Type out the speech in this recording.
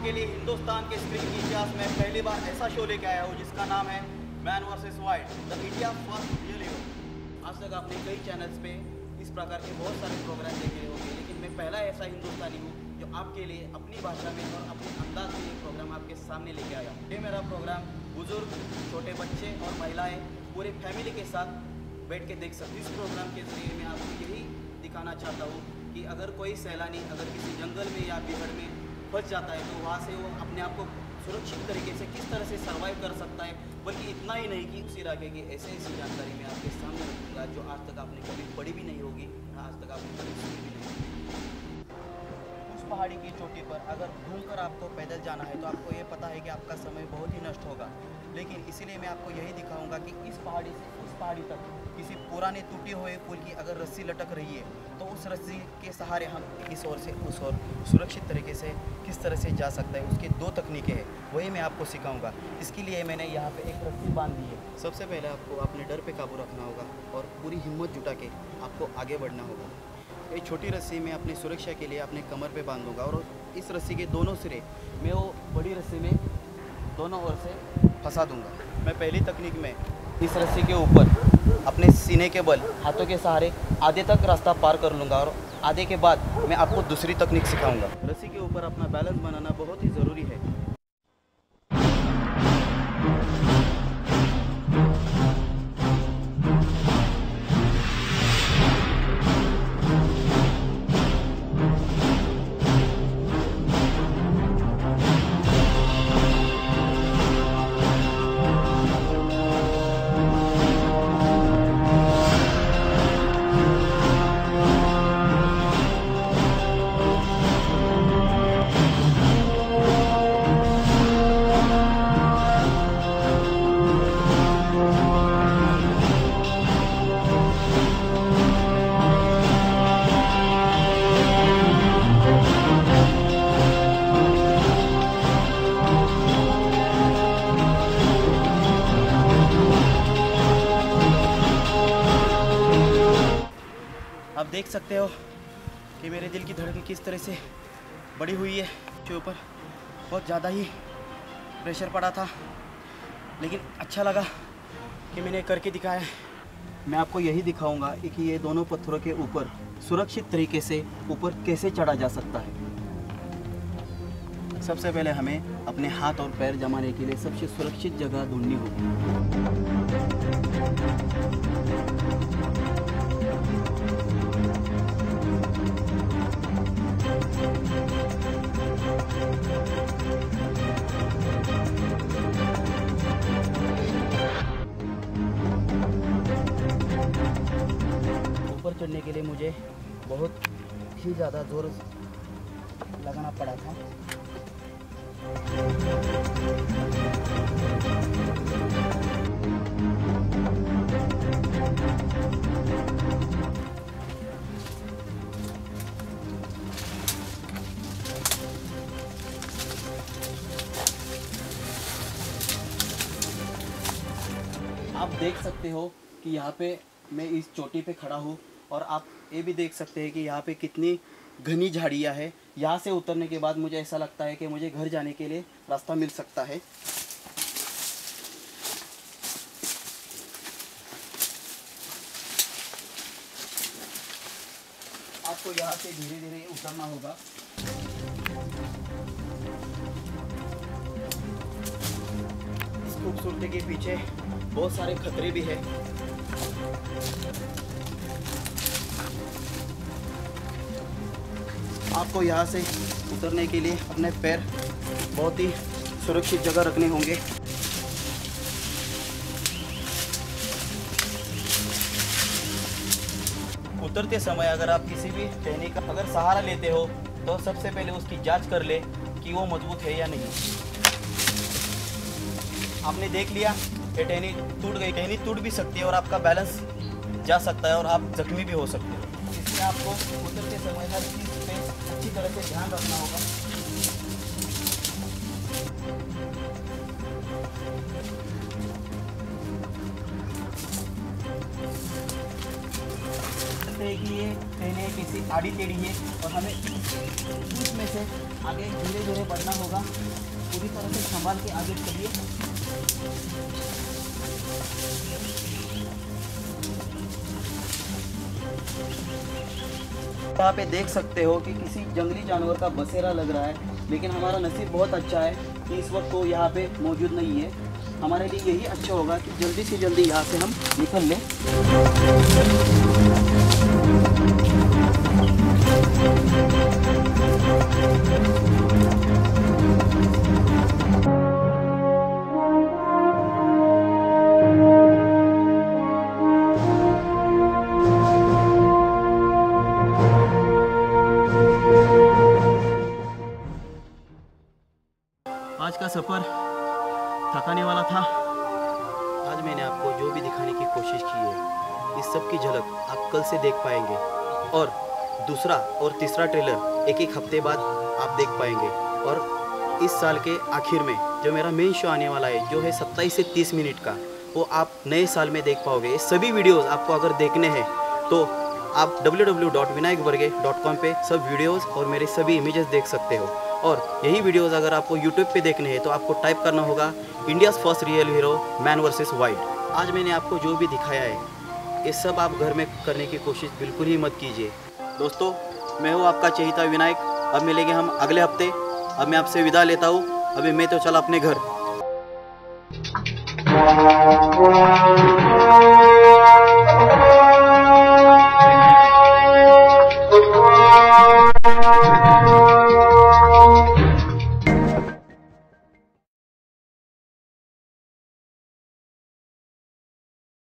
आपके लिए हिंदुस्तान के स्क्रीन के इतिहास में पहली बार ऐसा शो लेके आया हूँ, जिसका नाम है man versus wild the India first real hero आज तक आपने कई चैनल्स पे इस प्रकार के बहुत सारे प्रोग्राम देखे होंगे, लेकिन मैं पहला ऐसा हिंदुस्तानी हूँ जो आपके लिए अपनी भाषा में और अपने अंदाज में प्रोग्राम आपके सामने लेके आया। हूँ ये मेरा प्रोग्राम बुज़ुर्ग, छोटे बच्चे और महिलाएँ पूरे फैमिली के साथ बैठ के देख सकते इस प्रोग्राम के ज़रिए मैं आपको यही दिखाना चाहता हूँ कि अगर कोई सैलानी अगर किसी जंगल में या बिहड़ में फंस जाता है तो वहाँ से वो अपने आप को सुरक्षित तरीके से किस तरह से सर्वाइव कर सकता है, बल्कि इतना ही नहीं कि उसी रागे की ऐसे ऐसी जानकारी मैं आपके सामने रखूँगा जो आज तक आपने कभी पढ़ी भी नहीं होगी आज तक आपने कभी सुनी भी नहीं होगी। उस पहाड़ी की चोटी पर अगर घूमकर आपको पैदल जाना है तो आपको ये पता है कि आपका समय बहुत ही नष्ट होगा। लेकिन इसीलिए मैं आपको यही दिखाऊँगा कि इस पहाड़ी से उस पहाड़ी तक किसी पुराने टूटे हुए पुल की अगर रस्सी लटक रही है तो उस रस्सी के सहारे हम इस ओर से, उस ओर सुरक्षित तरीके से किस तरह से जा सकता है, उसकी दो तकनीकें हैं, वही मैं आपको सिखाऊँगा। इसके लिए मैंने यहाँ पे एक रस्सी बाँध दी है। सबसे पहले आपको अपने डर पे काबू रखना होगा और पूरी हिम्मत जुटा के आपको आगे बढ़ना होगा। ये छोटी रस्सी मैं अपनी सुरक्षा के लिए अपने कमर पर बांधूँगा और इस रस्सी के दोनों सिरे मैं वो बड़ी रस्सी में दोनों ओर से फंसा दूँगा। मैं पहली तकनीक में इस रस्सी के ऊपर अपने सीने के बल, हाथों के सहारे आधे तक रास्ता पार कर लूँगा और आधे के बाद मैं आपको दूसरी तकनीक सिखाऊँगा। रस्सी के ऊपर अपना बैलेंस बनाना बहुत ही ज़रूरी है। देख सकते हो कि मेरे दिल की धड़कन किस तरह से बड़ी हुई है। के ऊपर बहुत ज़्यादा ही प्रेशर पड़ा था। लेकिन अच्छा लगा कि मैंने करके दिखाया। मैं आपको यही दिखाऊँगा कि ये दोनों पत्थरों के ऊपर सुरक्षित तरीके से ऊपर कैसे चढ़ा जा सकता है। सबसे पहले हमें अपने हाथ और पैर जमाने के लिए सबसे सुरक्षित जगह ढूंढनी होगी। चढ़ने के लिए मुझे बहुत ही ज़्यादा ज़ोर लगाना पड़ा था। आप देख सकते हो कि यहाँ पे मैं इस चोटी पे खड़ा हूँ। और आप ये भी देख सकते हैं कि यहाँ पे कितनी घनी झाड़ियाँ है। यहाँ से उतरने के बाद मुझे ऐसा लगता है कि मुझे घर जाने के लिए रास्ता मिल सकता है। आपको यहाँ से धीरे धीरे उतरना होगा। इस खूबसूरती के पीछे बहुत सारे खतरे भी है। आपको यहाँ से उतरने के लिए अपने पैर बहुत ही सुरक्षित जगह रखने होंगे। उतरते समय अगर आप किसी भी टहनी का अगर सहारा लेते हो तो सबसे पहले उसकी जाँच कर ले कि वो मज़बूत है या नहीं। आपने देख लिया, ये टहनी टूट गई। टहनी टूट भी सकती है और आपका बैलेंस जा सकता है और आप जख्मी भी हो सकते हो। इसलिए आपको उतरते समय हर चीज़ पे अच्छी तरह से ध्यान रखना होगा सकते ये किसी आड़ी टेढ़ी है और हमें उसमें से आगे धीरे धीरे बढ़ना होगा। पूरी तरह से संभाल के आगे चलिए। यहाँ पे देख सकते हो कि किसी जंगली जानवर का बसेरा लग रहा है, लेकिन हमारा नसीब बहुत अच्छा है कि इस वक्त वो यहाँ पे मौजूद नहीं है। हमारे लिए यही अच्छा होगा कि जल्दी से जल्दी यहाँ से हम निकल लें। आज का सफ़र थकाने वाला था। आज मैंने आपको जो भी दिखाने की कोशिश की है, इस सब की झलक आप कल से देख पाएँगे। और दूसरा और तीसरा ट्रेलर एक एक हफ़्ते बाद आप देख पाएँगे। और इस साल के आखिर में जो मेरा मेन शो आने वाला है, जो है सत्ताईस से तीस मिनट का, वो आप नए साल में देख पाओगे। सभी वीडियोस आपको अगर देखने हैं तो आप डब्ल्यू डब्ल्यू डॉट विनायक वर्गे डॉट कॉम पर सब वीडियोज़ और मेरे सभी इमेजेस देख सकते हो। और यही वीडियोस अगर आपको यूट्यूब पे देखने हैं तो आपको टाइप करना होगा India's first real hero man versus wild आज मैंने आपको जो भी दिखाया है, ये सब आप घर में करने की कोशिश बिल्कुल ही मत कीजिए। दोस्तों, मैं हूँ आपका चहिता विनायक। अब मिलेंगे हम अगले हफ़्ते। अब मैं आपसे विदा लेता हूँ। अभी मैं तो चला अपने घर।